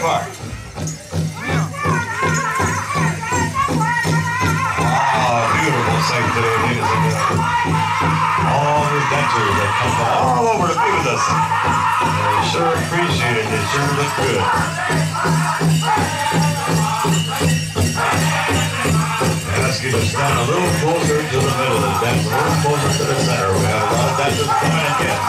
Braveheart. Ah, beautiful sight today, ladies and gentlemen. All your dancers that come from all over to be with us. They sure appreciate it. They sure look good. Ask you to stand a little closer to the middle and dance a little closer to the center. We have a lot of dancers coming in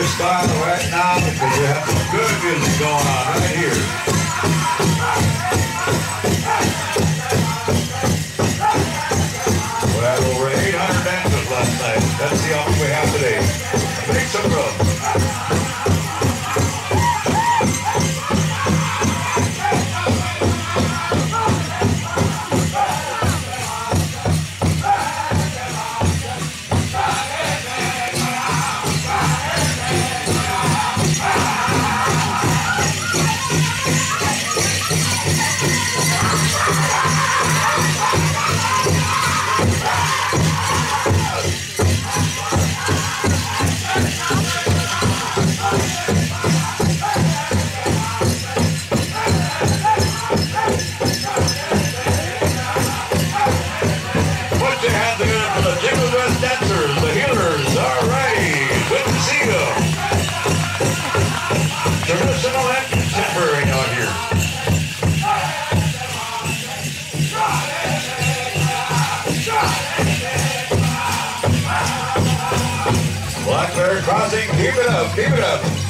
your style right now because you have some good music going on right here. We had over 800 dancers last night. That's the album we have today. Make some room. Put Blackberry Crossing, keep it up, keep it up.